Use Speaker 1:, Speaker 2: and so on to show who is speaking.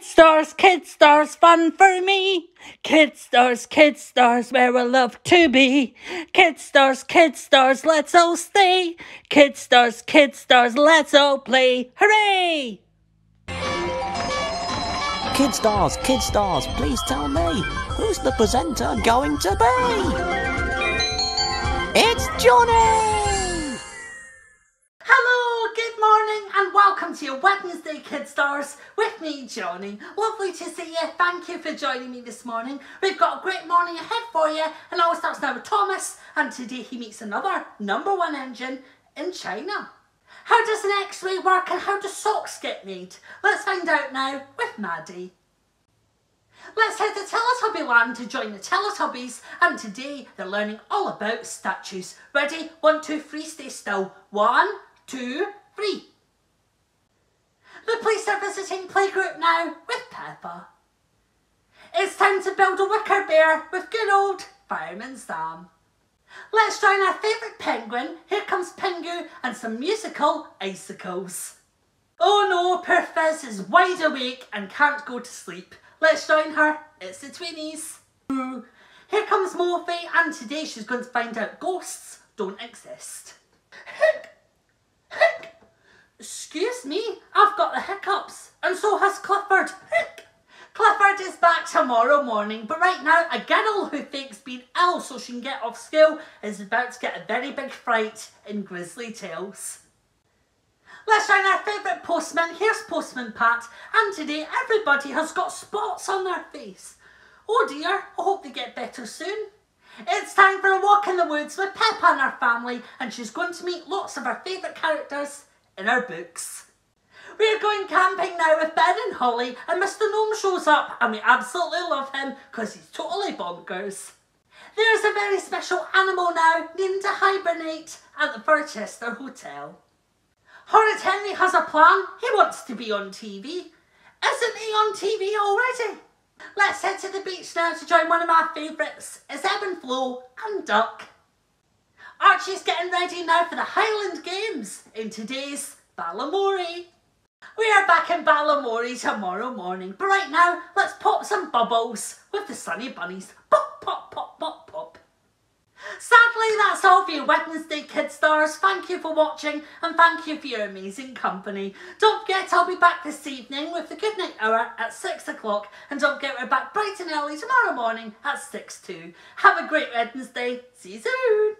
Speaker 1: Kid stars, kid stars, fun for me. Kid stars, kid stars, where I love to be. Kid stars, kid stars, let's all stay. Kid stars, kid stars, let's all play. Hooray!
Speaker 2: Kid stars, kid stars, please tell me, who's the presenter going to be? It's Johnny!
Speaker 1: Welcome to your Wednesday Kids Stars with me, Johnny. Lovely to see you. Thank you for joining me this morning. We've got a great morning ahead for you, and all starts now with Thomas, and today he meets another number one engine in China. How does an x-ray work and how do socks get made? Let's find out now with Maddie. Let's head to Teletubby Land to join the Teletubbies and today they're learning all about statues. Ready? One, two, three, stay still. One, two, three. The police are visiting playgroup now with Peppa. It's time to build a wicker bear with good old Fireman Sam. Let's join our favourite penguin. Here comes Pingu and some musical icicles. Oh no, poor Fizz is wide awake and can't go to sleep. Let's join her. It's the Tweenies. Ooh. Here comes Morphe and today she's going to find out ghosts don't exist. Excuse me, I've got the hiccups and so has Clifford. Hick! Clifford is back tomorrow morning, but right now a girl who fakes being ill so she can get off school is about to get a very big fright in Grizzly Tales. Let's find our favourite postman. Here's Postman Pat, and today everybody has got spots on their face. Oh dear, I hope they get better soon. It's time for a walk in the woods with Peppa and her family, and she's going to meet lots of her favourite characters in her books. We're going camping now with Ben and Holly, and Mr. Gnome shows up, and we absolutely love him because he's totally bonkers. There's a very special animal now named a hibernate at the Furchester Hotel. Horrid Henry has a plan. He wants to be on TV. Isn't he on TV already? Let's head to the beach now to join one of my favourites. It's Ebb and Flo and Duck. Archie's getting ready now for the Highland Games in today's Balamory. We are back in Balamory tomorrow morning, but right now let's pop some bubbles with the Sunny Bunnies. Pop, pop, pop, pop, pop. Sadly, that's all for your Wednesday Kids Stars. Thank you for watching and thank you for your amazing company. Don't forget I'll be back this evening with the Goodnight Hour at 6 o'clock and don't forget we're back bright and early tomorrow morning at 6 too. Have a great Wednesday. See you soon.